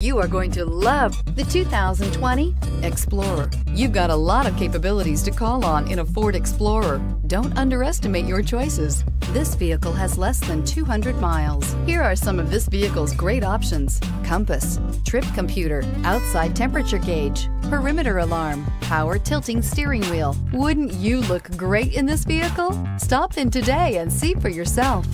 You are going to love the 2020 Explorer. You've got a lot of capabilities to call on in a Ford Explorer. Don't underestimate your choices. This vehicle has less than 200 miles. Here are some of this vehicle's great options. Compass, trip computer, outside temperature gauge, perimeter alarm, power tilting steering wheel. Wouldn't you look great in this vehicle? Stop in today and see for yourself.